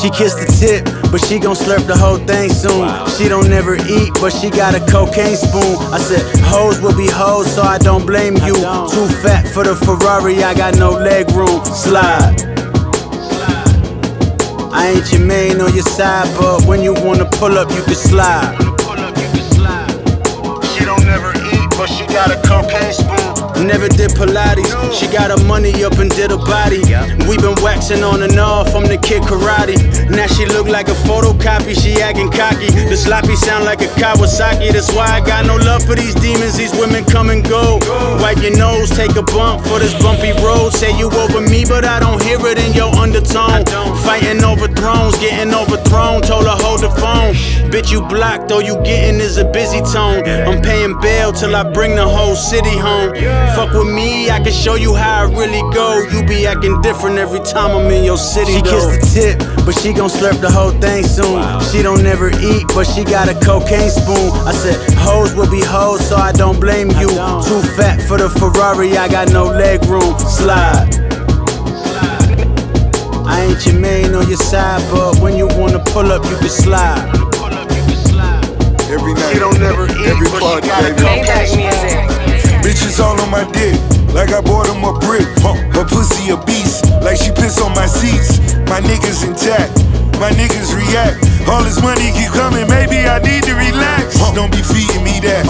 She kissed the tip, but she gon' slurp the whole thing soon. She don't never eat, but she got a cocaine spoon. I said, hoes will be hoes, so I don't blame you. Too fat for the Ferrari, I got no leg room. Slide. I ain't your main on your side, but when you wanna pull up, you can slide. She don't never eat, but she got a cocaine spoon. Never did Pilates. She got her money up and did her body. We been on and off. I'm the kid karate. Now she look like a photocopy. She acting cocky. The sloppy sound like a Kawasaki. That's why I got no love for these demons. These women come and go. Wipe your nose, take a bump for this bumpy road. Say you over me, but I don't hear it in your undertone. Fighting over thrones, getting overthrown. Told her hold the phone. Bitch, you blocked. All you getting is a busy tone. I'm paying bail till I bring the whole city home. Fuck with me, I can show you how I really go. You be acting different every time I'm in your city. She kissed the tip, but she gon' slurp the whole thing soon. She don't never eat, but she got a cocaine spoon. I said, hoes will be hoes, so I don't blame you. Too fat for the Ferrari, I got no leg room. Slide. I ain't your main on your side, but when you wanna pull up, you can slide. Every night, She don't never eat, every party, she got a baby. Bitches all on my dick, like I bought them a brick. Her pussy a beast, My niggas intact, my niggas react. All this money keep coming, maybe I need to relax. Don't be feeding me that,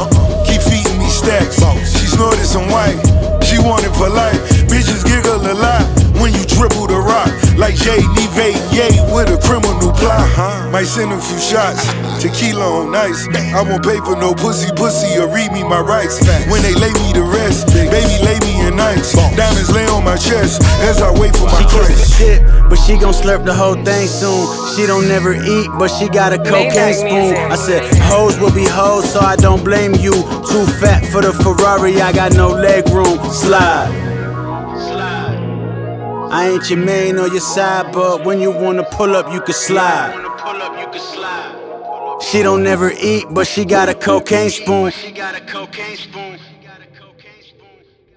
Might send a few shots, tequila on ice. I won't pay for no pussy, pussy, or read me my rights. When they lay me to rest, baby, lay me in ice. Diamonds lay on my chest as I wait for my She kissed Christ. the tip, but she gon' slurp the whole thing soon. She don't never eat, but she got a cocaine spoon. I said, hoes will be hoes, so I don't blame you. Too fat for the Ferrari, I got no leg room. Slide. I ain't your main or your side, but when you wanna pull up, you can slide. She don't never eat, but she got a cocaine spoon. She got a cocaine spoon.